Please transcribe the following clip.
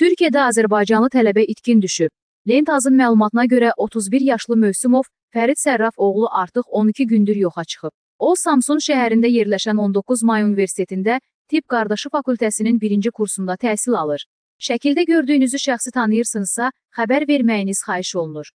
Türkiyədə Azərbaycanlı tələbə itkin düşüb. Lentazın məlumatına görə 31 yaşlı Mövsümov Fərid Sərraf oğlu artıq 12 gündür yoxa çıxıb. O, Samsun şəhərində yerləşən 19 may Universitetində Tibb Qardaşı Fakültəsinin birinci kursunda təhsil alır. Şəkildə gördüyünüzü şəxsi tanıyırsınızsa, xəbər verməyiniz xahiş olunur.